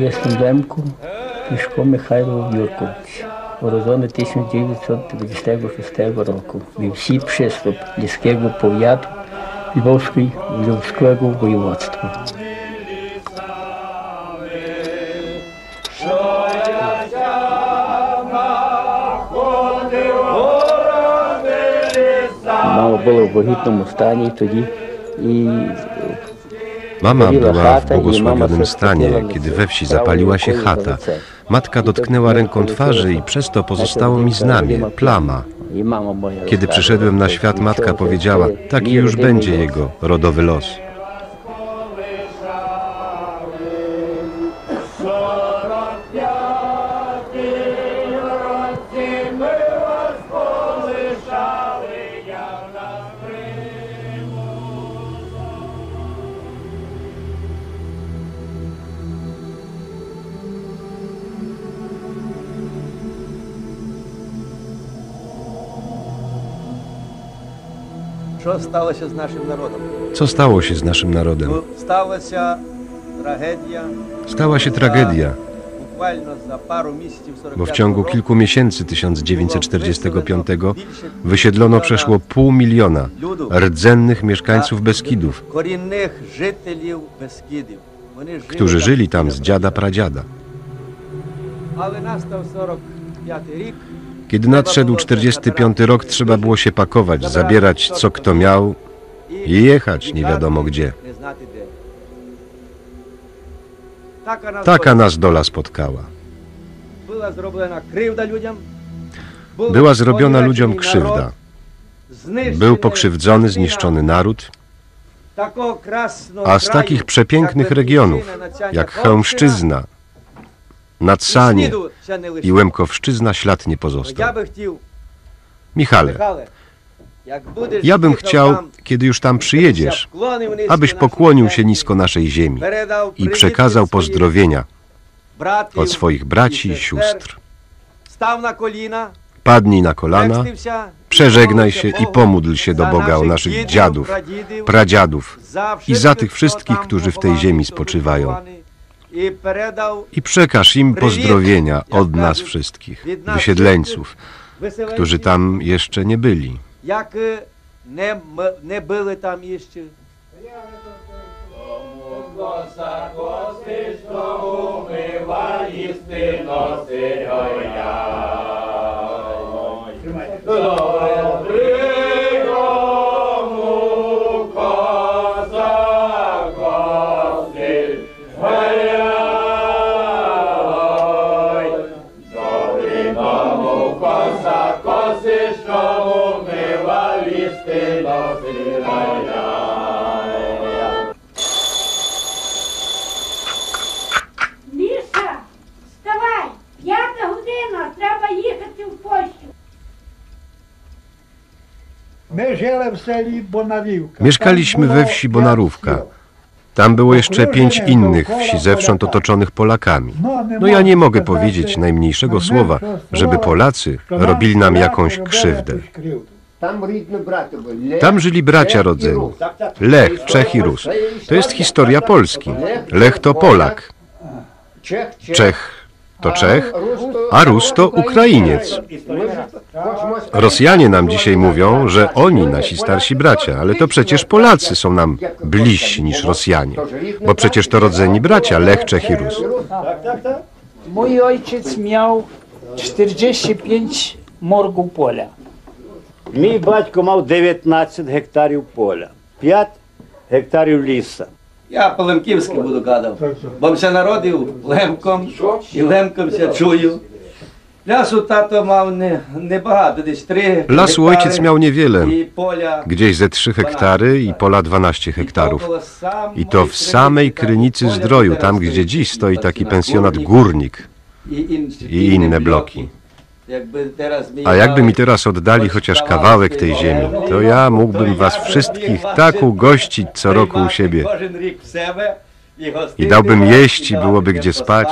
Jestem Лемко, Мішко Михайло Юркович. Уроджений 1956 року. Він всі приступ Ліського пов'яту Львовської Львовського воєводства. Мама була в вагітному стані тоді і Mama była w błogosławionym stanie, kiedy we wsi zapaliła się chata. Matka dotknęła ręką twarzy i przez to pozostało mi znamie, plama. Kiedy przyszedłem na świat, matka powiedziała, taki już będzie jego rodowy los. Що сталося з нашим народом? Co stało się z naszym narodem? Ну, сталася трагедія. Stała się tragedia, Буквально за пару місяців 45 bo w ciągu року kilku miesięcy 1945 wysiedlono przeszło pół miliona rdzennych mieszkańców Beskidów, корінних жителів Бескидів. Вони жили którzy там żyli tam z біля dziada pradziada. Але настав 45 рік. Kiedy nadszedł 45 rok, trzeba było się pakować, zabierać co kto miał i jechać nie wiadomo gdzie. Taka nas dola spotkała. Była zrobiona ludziom krzywda. Był pokrzywdzony, zniszczony naród, a z takich przepięknych regionów jak Chełmszczyzna, na trzanie i Łemkowszczyzna ślad nie pozostał. Michale, ja bym chciał, kiedy już tam przyjedziesz, abyś pokłonił się nisko naszej ziemi i przekazał pozdrowienia od swoich braci i sióstr. Padnij na kolana, przeżegnaj się i pomódl się do Boga o naszych dziadów, pradziadów i za tych wszystkich, którzy w tej ziemi spoczywają поховані, І передав i przekaż im pozdrowienia od nas wszystkich, wysiedleńców, виселенців, którzy tam jeszcze nie byli. як е, не, м- не били там Mieszkaliśmy we wsi Bonarówka. Tam było jeszcze pięć innych wsi zewsząd otoczonych Polakami. No, no ja nie mogę powiedzieć najmniejszego słowa, żeby Polacy robili nam jakąś krzywdę. Tam żyli bracia rodzeni. Lech, Czech i Rus. To jest historia Polski. Lech to Polak. Czech to Czech, Рус, a Rus to Ukrainiec. Rosjanie nam dzisiaj mówią, że oni nasi starsi bracia, ale to przecież Polacy są nam bliżsi niż Rosjanie. Bo przecież to rodzeni bracia Lech, Czech i Rus. Mój ojciec miał 45 morgów pola. Мій батько мав 19 гектарів поля, 5 гектарів ліса. Я по-лемківськи буду гадав. Бо ся народив лемком і лемком ся чую. Лясу тато мав не, небагато, десь 3 Lasu ojciec miał niewiele, і поля gdzieś ze 3 hektary i pola 12 hektarów. I to w samej Krynicy Zdroju, tam gdzie dziś stoi taki pensjonat Górnik i inne bloki. A jakby mi teraz oddali chociaż kawałek tej ziemi, to ja mógłbym was wszystkich tak ugościć co roku u siebie. I dałbym jeść i byłoby gdzie spać.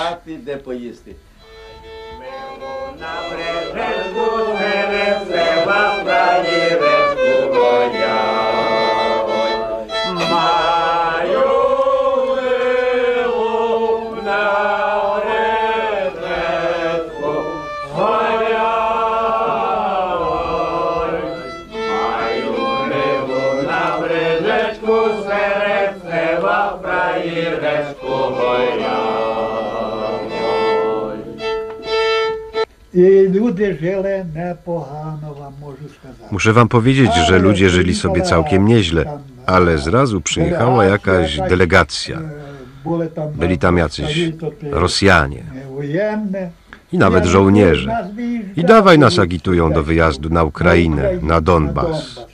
І люди жили непогано, вам можу сказати. Muszę wam powiedzieć, że ludzie żyli sobie całkiem nieźle, ale zrazu przyjechała jakaś delegacja. Е, Були там, Byli tam jacyś savitoty, Rosjanie е, воєнні. i nawet żołnierze. I dawaj nas agitują do wyjazdu na Ukrainę, na Donbas.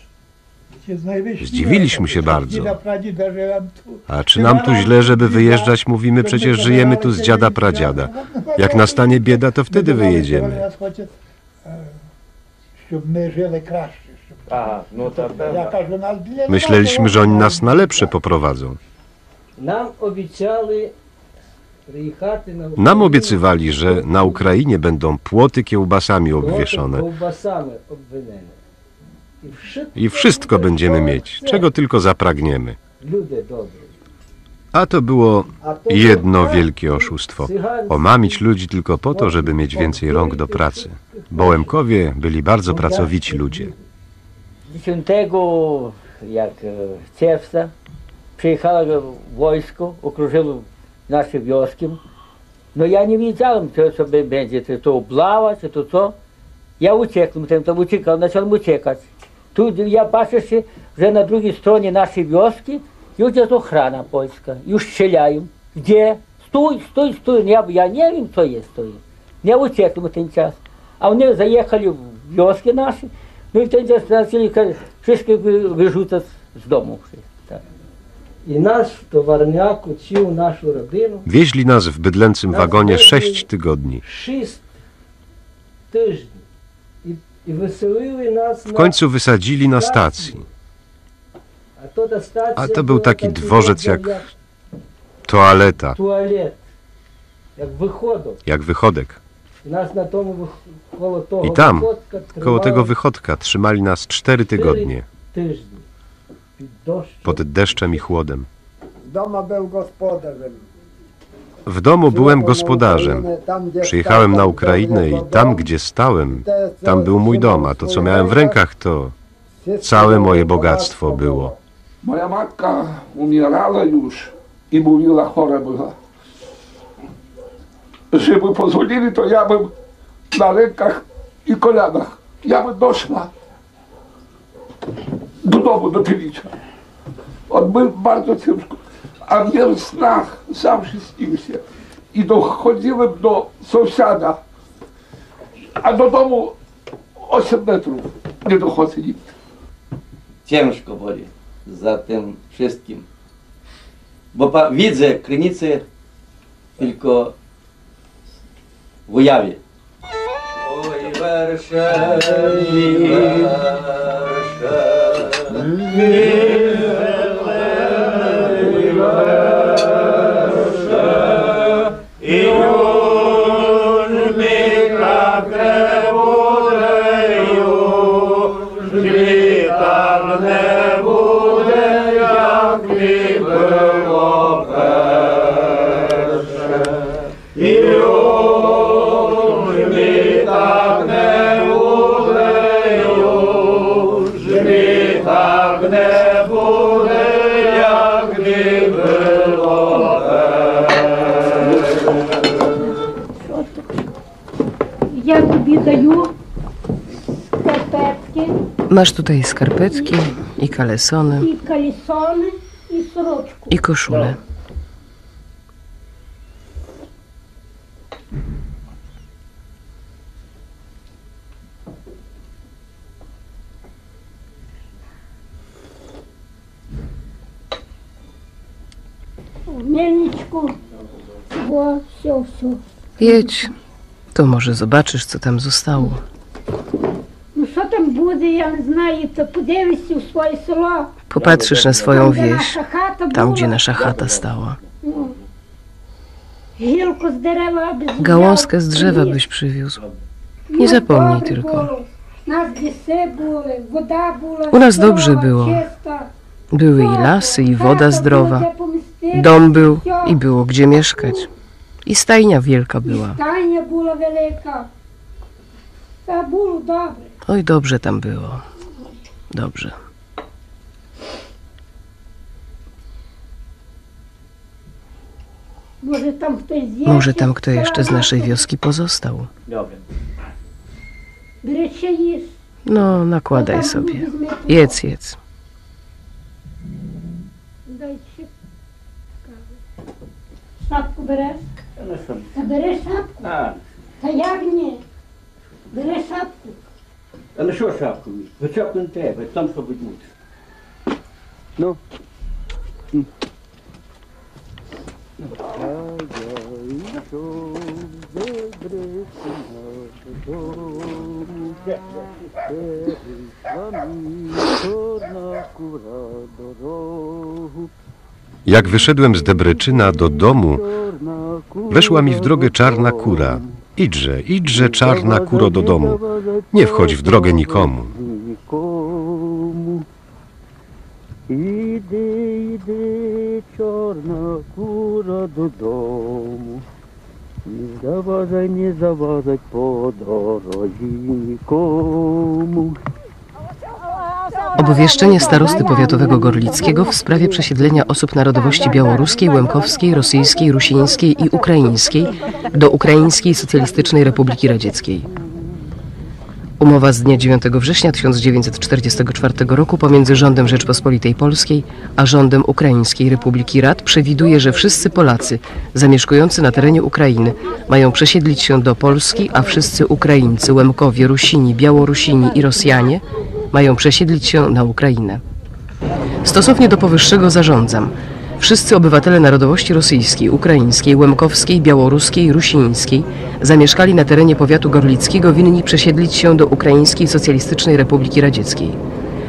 Zdziwiliśmy się bardzo. A czy nam tu źle, żeby wyjeżdżać? Mówimy, przecież żyjemy tu z dziada pradziada. Jak nastanie bieda, to wtedy wyjedziemy. Myśleliśmy, że oni nas na lepsze poprowadzą. Nam obiecywali, że na Ukrainie będą płoty kiełbasami obwieszone i wszystko będziemy mieć, czego tylko zapragniemy. A to było jedno wielkie oszustwo. Omamić ludzi tylko po to, żeby mieć więcej rąk do pracy. Bołemkowie byli bardzo pracowici ludzie. Dziesiątego, jak e, Cewsa, przyjechało wojsko, okrążyło nasze wioski. No ja nie wiedziałem, co, co będzie, czy to oblawa, czy to co. Ja uciekłem, ten to uciekał, zacząłem uciekać. Tu ja patrzę się, że na drugiej stronie naszej wioski już jest ochrana polska. Już strzelają. Gdzie? Stój, stój, stój. Ja, ja nie wiem, co jest, to jest. Nie uciekłem ten czas. A oni zajechali w wioski nasze, no i ten czas zaczęli wszystkich wyrzucać z domu. Tak. I nas w towarniaku cił naszą rodzinę. Wieźli nas w bydlęcym wagonie sześć tygodni. Sześć tygodni. W końcu wysadzili na stacji. A to był taki dworzec jak toaleta. Jak wychodek. I tam, koło tego wychodka, trzymali nas cztery tygodnie. Pod deszczem i chłodem. Doma był gospodarzem. W domu byłem gospodarzem. Przyjechałem na Ukrainę i tam, gdzie stałem, tam był mój dom, a to, co miałem w rękach, to całe moje bogactwo było. Moja matka umierała już i mówiła, chora była. Żeby pozwolili, to ja bym na rękach i kolanach, ja bym doszła do domu, do Pilicza. On był bardzo ciężko, a mnie w snach zawsze śnił się. I dochodziłem do sąsiada, a do domu 8 metrów nie dochodzi nikt. ciężko będzie za tym wszystkim. Bo pa, widzę krynicy tylko w ujawie. Ой, верше, Я Masz tutaj skarpetki i kalesony і калісони, і сорочку. i koszulę. Мельничку. Во, все, все. Jedź, to może zobaczysz, co tam zostało. Popatrzysz na swoją wieś, tam gdzie nasza chata stała. Gałązkę z drzewa byś przywiózł. Nie zapomnij tylko. U nas dobrze było. Były i lasy, i woda zdrowa. Dom był i było gdzie mieszkać. I stajnia wielka była. Oj, dobrze tam było. Dobrze. Może tam kto jeszcze z naszej wioski pozostał. No, nakładaj sobie. Jedz, jedz. Sapku beresz? Beresz sapku? A jak nie? шапку. А, Та як ні? Бери шапку. але що шапку? Ви шапку не треба, там що будь Ну. Jak wyszedłem z Debreczyna do domu, weszła mi w drogę czarna kura. Idźże, idźże, czarna kuro do domu. Nie wchodź w drogę nikomu. Іди, іди, чорна кура додому. Не заважай, не заважай по дорозі нікому. Obwieszczenie starosty powiatowego Gorlickiego w sprawie przesiedlenia osób narodowości białoruskiej, łemkowskiej, rosyjskiej, rusińskiej i ukraińskiej do Ukraińskiej Socjalistycznej Republiki Radzieckiej. Umowa z dnia 9 września 1944 roku pomiędzy rządem Rzeczpospolitej Polskiej a rządem Ukraińskiej Republiki Rad przewiduje, że wszyscy Polacy zamieszkujący na terenie Ukrainy mają przesiedlić się do Polski, a wszyscy Ukraińcy, Łemkowie, Rusini, Białorusini i Rosjanie mają przesiedlić się na Ukrainę. Stosownie do powyższego zarządzam. Wszyscy obywatele narodowości rosyjskiej, ukraińskiej, łemkowskiej, białoruskiej, rusińskiej zamieszkali na terenie powiatu gorlickiego winni przesiedlić się do Ukraińskiej Socjalistycznej Republiki Radzieckiej.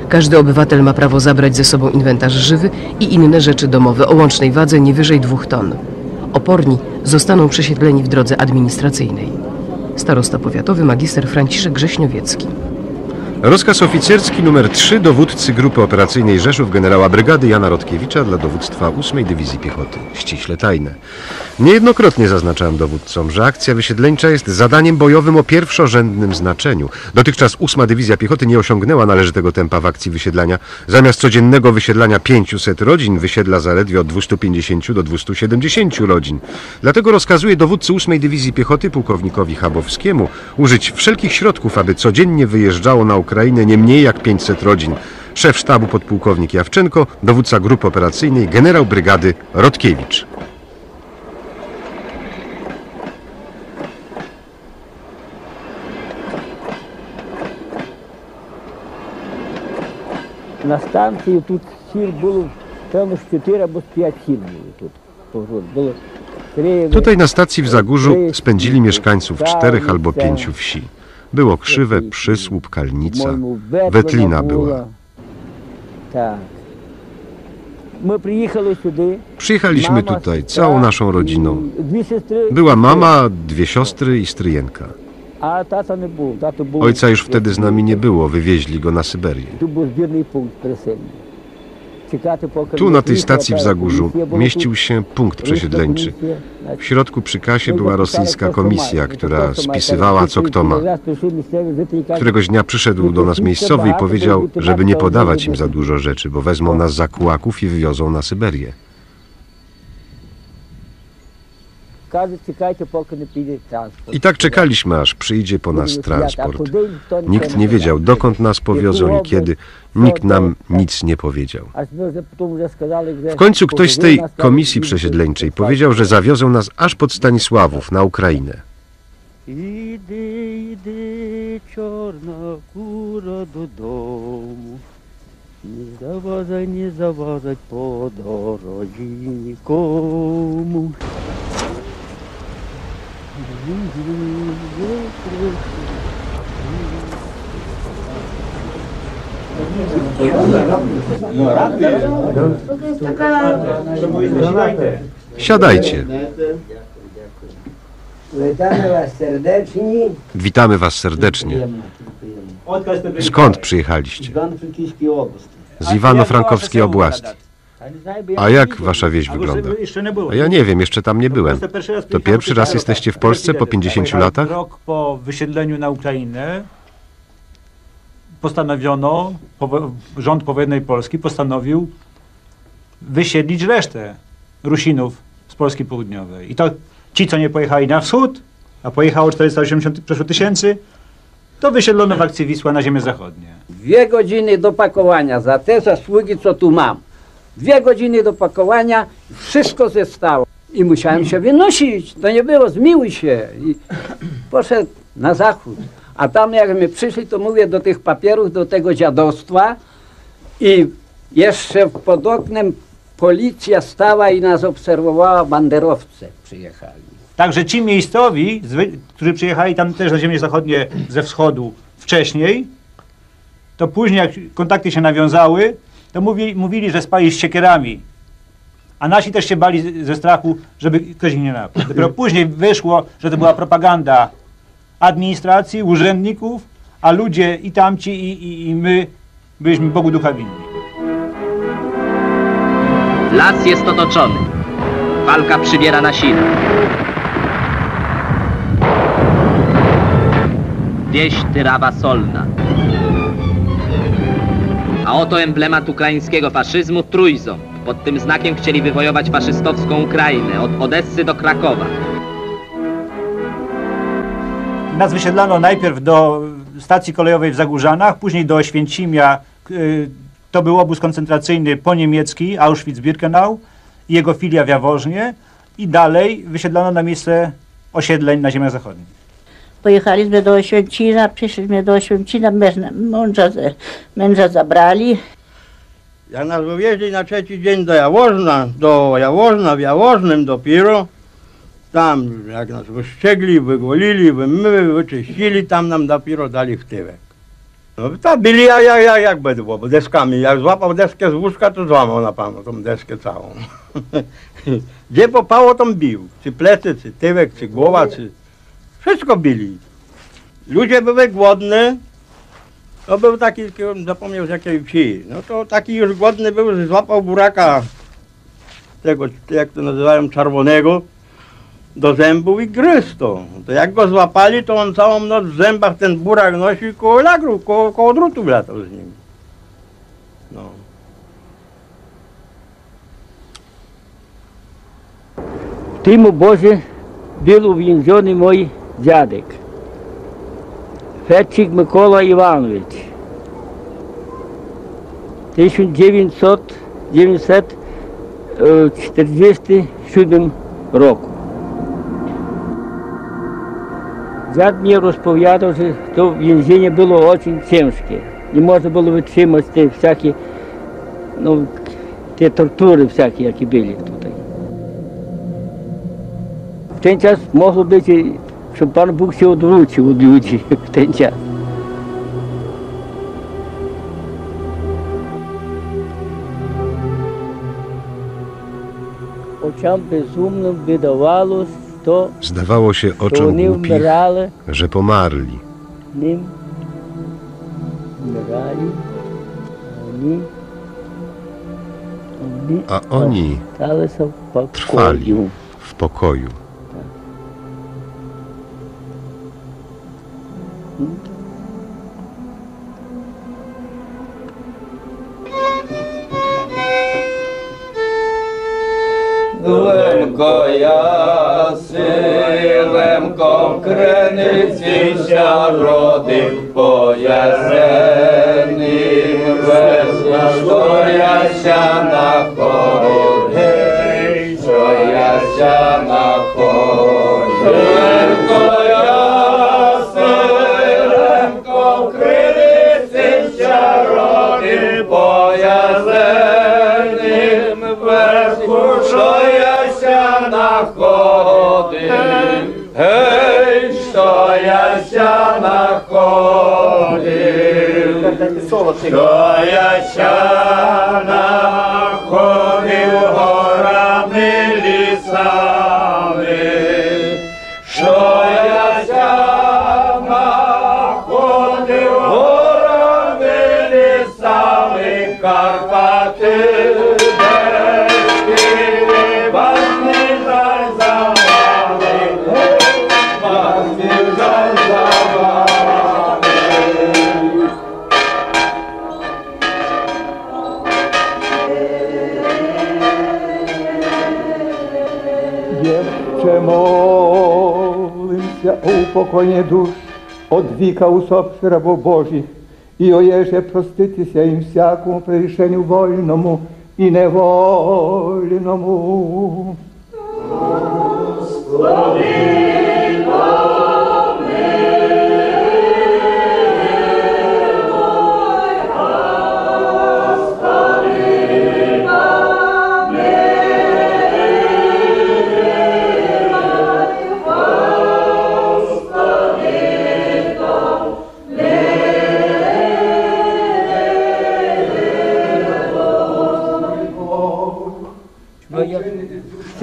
Każdy obywatel ma prawo zabrać ze sobą inwentarz żywy i inne rzeczy domowe o łącznej wadze nie wyżej dwóch ton. Oporni zostaną przesiedleni w drodze administracyjnej. Starosta powiatowy magister Franciszek Grześniowiecki. Rozkaz oficerski numer 3 dowódcy Grupy Operacyjnej Rzeszów generała brygady Jana Rotkiewicza dla dowództwa 8 Dywizji Piechoty. Ściśle tajne. Niejednokrotnie zaznaczałem dowódcom, że akcja wysiedleńcza jest zadaniem bojowym o pierwszorzędnym znaczeniu. Dotychczas 8 Dywizja Piechoty nie osiągnęła należytego tempa w akcji wysiedlania. Zamiast codziennego wysiedlania 500 rodzin wysiedla zaledwie od 250 do 270 rodzin. Dlatego rozkazuje dowódcy 8 Dywizji Piechoty pułkownikowi Chabowskiemu użyć wszelkich środków, aby codziennie wyjeżdżało na Ukrainę nie mniej jak 500 rodzin. Szef sztabu podpułkownik Jawczenko, dowódca grupy operacyjnej generał brygady Rotkiewicz. На станції тут сіл було, певно, ж 4 або 5 сіл було тут. Погрод. Було три- Tutaj na stacji w Zagórzu spędzili mieszkańców czterech albo pięciu wsi. Było Krzywe, Przysłup, Kalnica, по-моєму, Ветлина Wetlina була. była. Так. Ми приїхали сюди. Przyjechaliśmy Mama, tutaj siostra całą naszą rodziną. і Дві сестри. Była mama, dwie siostry i stryjenka. A tata nie był. Tato był Ojca już wtedy z nami nie było, wywieźli go na Syberię. Tu był zbiorny punkt. Tu na tej stacji w Zagórzu mieścił się punkt przesiedleńczy. W środku przy kasie była rosyjska komisja, która spisywała co kto ma. Któregoś dnia przyszedł do nas miejscowy i powiedział, żeby nie podawać im za dużo rzeczy, bo wezmą nas za kułaków i wywiozą na Syberię. I tak czekaliśmy, aż przyjdzie po nas transport. Nikt nie wiedział, dokąd nas powiozą i kiedy. Nikt nam nic nie powiedział. Аж ми вже потім вже сказали, вже W końcu ktoś z tej повезли нас там komisji і- przesiedleńczej powiedział, że zawiozą nas aż pod Stanisławów, na Ukrainę. Іди, іди, чорна кура додому. Не заважай, не заважай по дорозі нікому. Siadajcie. Witamy Was serdecznie. Witamy Was serdecznie. Skąd przyjechaliście? Z Iwano-Frankowskiej oblasti. A jak wasza wieś wygląda? A ja nie wiem, jeszcze tam nie byłem. To pierwszy raz jesteście w Polsce po 50 latach? Rok po wysiedleniu na Ukrainę postanowiono, rząd powojennej Polski postanowił wysiedlić resztę Rusinów z Polski Południowej. I to ci, co nie pojechali na wschód, a pojechało 480 przeszło tysięcy, to wysiedlono w akcji Wisła na ziemię zachodnie. Dwie godziny do pakowania za te zasługi, co tu mam. Dwie godziny do pakowania, wszystko zostało. I musiałem się wynosić. To nie było, zmiłuj się. I poszedł na zachód. A tam jak my przyszli, to mówię do tych papierów, do tego dziadostwa i jeszcze pod oknem policja stała i nas obserwowała, banderowcy przyjechali. Także ci miejscowi, którzy przyjechali tam też na ziemię zachodnie ze wschodu wcześniej, to później jak kontakty się nawiązały, to mówi, mówili, że spali z siekierami. A nasi też się bali ze strachu, żeby ktoś ich nie napadł. Dopiero później wyszło, że to była propaganda administracji, urzędników, a ludzie i tamci i, i, i my byliśmy Bogu ducha winni. Las jest otoczony. Walka przybiera na sile. Wieś Tyrawa Solna. A oto emblemat ukraińskiego faszyzmu trójząb. Pod tym znakiem chcieli wywojować faszystowską Ukrainę od Odessy do Krakowa. Nas wysiedlano najpierw do stacji kolejowej w Zagórzanach, później do Oświęcimia. y, To był obóz koncentracyjny poniemiecki, Auschwitz-Birkenau jego filia w Jaworznie. I dalej wysiedlono na miejsce osiedleń na ziemiach zachodnich. Pojechaliśmy do Oświęcina, przyszliśmy do Oświęcina, męża, męża, zabrali. Jak nas wywieźli na trzeci dzień do Jaworzna, do Jaworzna, w Jaworznym dopiero, tam jak nas wyszczegli, wygolili, wymyły, wyczyścili, tam nam dopiero dali w tyłek. No to byli jak, jak, jak, jak bydło, bo deskami. Jak złapał deskę z łóżka, to złamał na panu tą deskę całą. Gdzie popało, tam bił. Czy plecy, czy tyłek, czy głowa, czy... Wszystko bili. Ludzie były głodne, to był taki, zapomniał z jakiej wsi, no to taki już głodny był, że złapał buraka tego, jak to nazywają, czerwonego do zębów i gryzł to. To jak go złapali, to on całą noc w zębach ten burak nosił koło lagru, koło, koło drutów latał z nim. No. W tym obozie był uwięziony mój дядик. Федчик Микола Іванович. 1947 року. Дяд мені розповідав, що в в'язні було дуже тяжке. Не можна було витримати всякі ну, ті тортури, всякі, які були тут. В той час могло бути że Pan Bóg się odwrócił od ludzi w ten czas. Zdawało się oczom głupich, że pomarli. A oni trwali w pokoju. Лемко я силемком криниця родив поясеним весна, що яся на ході, що яся на ході. Находив, гей, що яся находив, що яся находив спокойнее душ от века усопших рабов Божьих, и оеже проститися им всякому прегрешению вольному и невольному. Господи!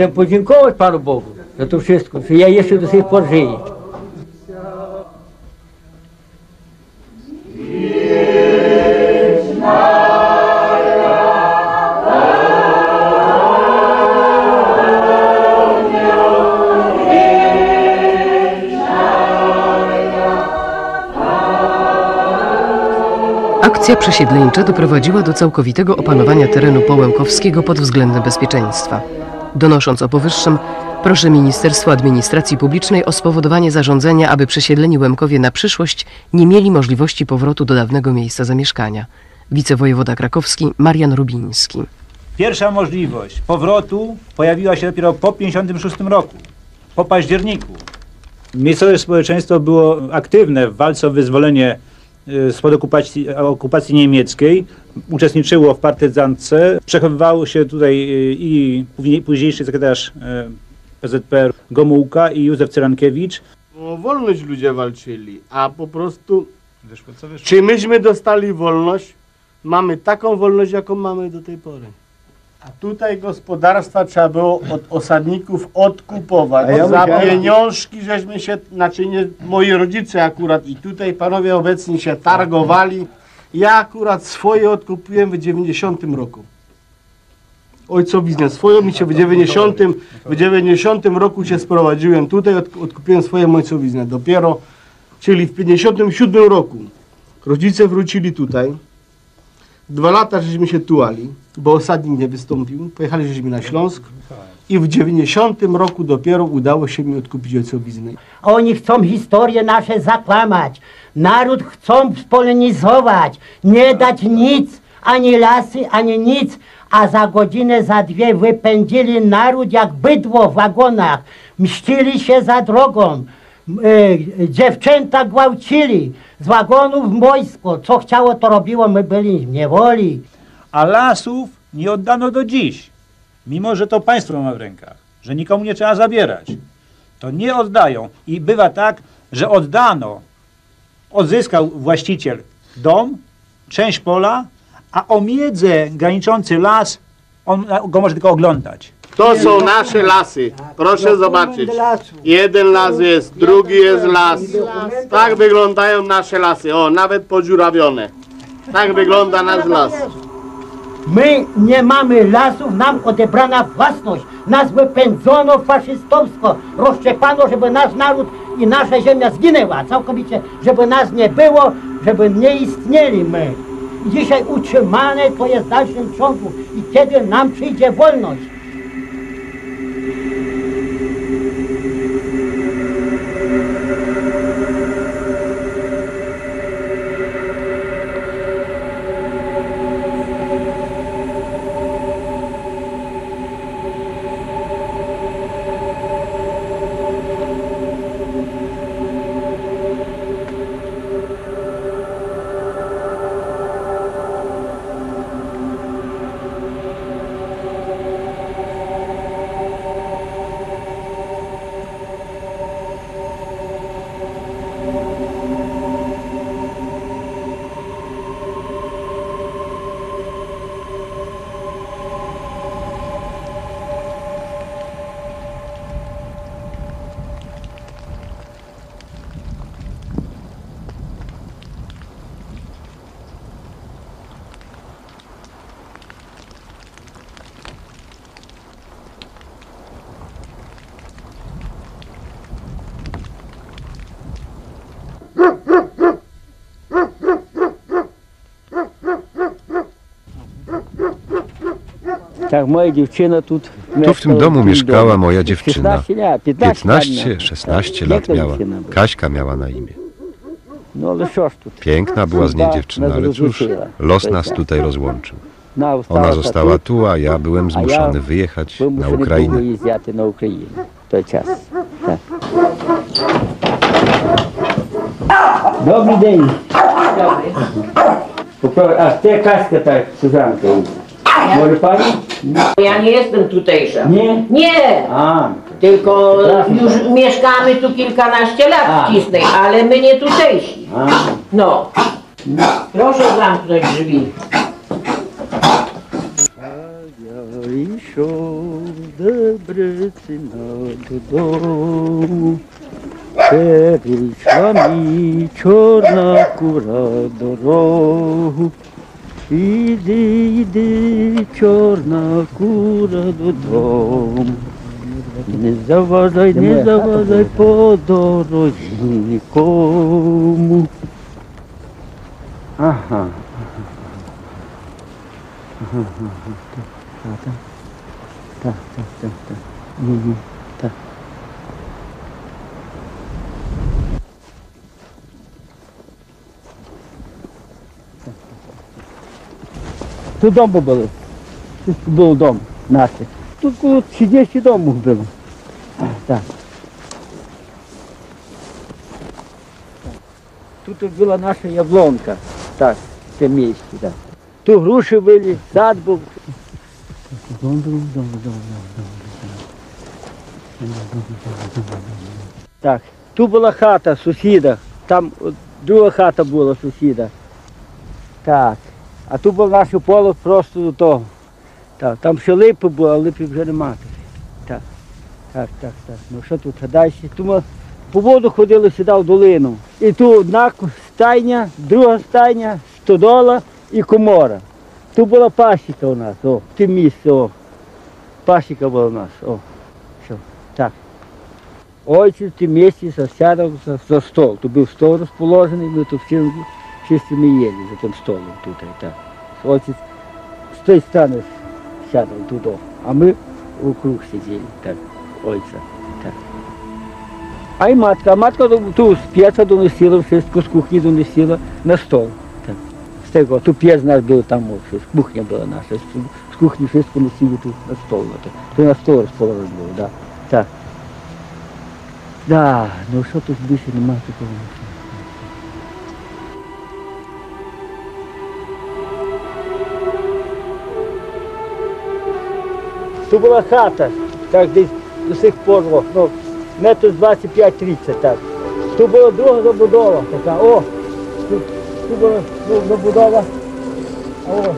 Chcę podziękować Panu Bogu za to wszystko, że ja jeszcze do tej pory żyję. Akcja przesiedleńcza doprowadziła do całkowitego opanowania terenu połękowskiego pod względem bezpieczeństwa. Donosząc o powyższym, proszę Ministerstwo Administracji Publicznej o spowodowanie zarządzenia, aby przesiedleni Łemkowie na przyszłość nie mieli możliwości powrotu do dawnego miejsca zamieszkania. Wicewojewoda krakowski Marian Rubiński. Pierwsza możliwość powrotu pojawiła się dopiero po 1956 roku, po październiku. Miejscowe społeczeństwo było aktywne w walce o wyzwolenie spod okupacji, okupacji niemieckiej, uczestniczyło w partyzance, przechowywał się tutaj y, i później- późniejszy sekretarz y, PZPR Gomułka i Józef Cyrankiewicz. O wolność ludzie walczyli, a po prostu czy myśmy dostali wolność? Mamy taką wolność, jaką mamy do tej pory. A tutaj gospodarstwa trzeba było od osadników odkupować. Ja Za musiałem- pieniążki żeśmy się, znaczy nie, moi rodzice akurat i tutaj panowie obecni się targowali. Ja akurat swoje odkupiłem w 90 roku. Ojcowiznę swoją mi się w 90, w 90 roku się sprowadziłem tutaj, od, odkupiłem swoją ojcowiznę. Dopiero, czyli w 57 roku rodzice wrócili tutaj. Dwa lata żeśmy się tułali, bo osadnik nie wystąpił. Pojechali żeśmy na Śląsk i w 90 roku dopiero udało się mi odkupić ojcowiznę. Oni chcą historię nasze zakłamać. Naród chcą spolonizować, nie dać nic, ani lasy, ani nic, a za godzinę, za dwie wypędzili naród jak bydło w wagonach. Mścili się za drogą. E, dziewczęta gwałcili. Z wagonów wojsko. Co chciało, to robiło. My byli w niewoli. A lasów nie oddano do dziś, mimo że to państwo ma w rękach, że nikomu nie trzeba zabierać. To nie oddają i bywa tak, że oddano, odzyskał właściciel dom, część pola, a o miedzę graniczący las, on go może tylko oglądać. To są nasze lasy. Proszę zobaczyć. Jeden las jest, drugi jest las. Tak wyglądają nasze lasy. O, nawet podziurawione. Tak wygląda nasz las. My nie mamy lasów, nam odebrana własność. Nas wypędzono faszystowsko, rozszczepano, żeby nasz naród i nasza ziemia zginęła całkowicie, żeby nas nie było, żeby nie istnieli my. I dzisiaj utrzymane to jest w dalszym ciągu i kiedy nam przyjdzie wolność. Tak, moja dziewczyna tu... Tu w tym domu mieszkała moja dziewczyna. 15, 16 lat miała. Kaśka miała na imię. Piękna była z niej dziewczyna, ale cóż, los nas tutaj rozłączył. Ona została tu, a ja byłem zmuszony wyjechać na Ukrainę. Dobry dzień. A ty Kaśka tak, Suzanka. Tak. Może pani? No, ja nie jestem tutejsza. Nie? Nie! A, Tylko Przepraszam. już mieszkamy tu kilkanaście lat A. w Cisnej, ale my nie tutejsi. a, No. Proszę zamknąć drzwi. I Ja iszę Debrecyna do domu, Przewilcza mi czarna kura do rogu, Іди, іди, чорна кура додому. Не заважай, не заважай по дорозі нікому. Ага. Ага, ага, так, так, так, так, так, Тут дом були. Тут був дом наш. Тут коло 60 домів було. Так. Тут була наша яблонка. Так, в цьому місці, так. Тут груші були, сад був. Дом, дом, дом, дом, дом, дом, дом. Так, тут була хата сусіда, там от, друга хата була сусіда. Так. А тут було наше поле просто до того. Так, там ще липи були, а липи вже нема. Так, так, так, так. Ну що тут, а далі? Ми по воду ходили сюди в долину. І тут одна стайня, друга стайня, стодола і комора. Тут була пасіка у нас, о, в тим місці, о. Пасіка була у нас, о. Все, так. Ось в тім місці сядав за, за стол. Тут був стол розположений, ми тут всі, всі ми їли за тим столом тут, так. З тої сторони сядав туди, а ми вокруг сиділи, так, ойця, так. А й матка, а матка ту з п'єца доносила, все з кухні доносила на стол. Так. З того, ту п'єць наш був там, все, кухня була наша, з, кухні все поносили тут на стол. Так. То на стол розположено було, да. так. Да, ну що тут більше немає такого. Тут була хата, так десь до сих пор, ну, метр 25-30, так. Тут була друга забудова така, о, тут, тут була друга забудова, о.